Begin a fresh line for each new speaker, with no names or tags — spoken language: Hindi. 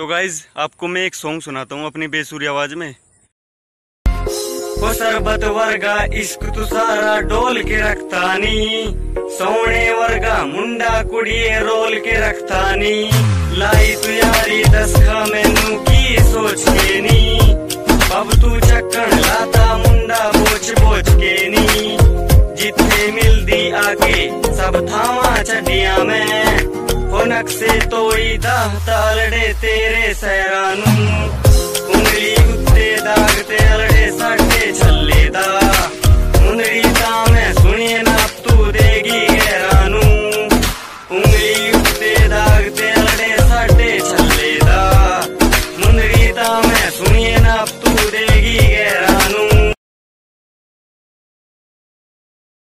तो गाइज़ आपको मैं एक सॉन्ग सुनाता हूँ अपनी बेसुरी आवाज़ में। सरबत वर्गा इश्क तू सारा डोल के रखता नी। सोने वर्गा मुंडा कुड़िए रोल के रखता नी। लाई तू यारी दसखा मैनू की सोच के नी। अब तू चक्कर लाता मुंडा बोच बोच के नी। जिथे मिलदी आके सब थावा छड़िया मैं। ਉਹ ਨਕਸ਼ੇ ਤੋਈ ਦਾ ਤਾਲੜੇ ਤੇਰੇ ਸਹਿਰਾਂ ਨੂੰ। ਉਂਗਲੀ ਉੱਤੇ ਦਾਗ ਤੇ ਅਲੜੇ ਸਾਡੇ ਛੱਲੇ ਦਾ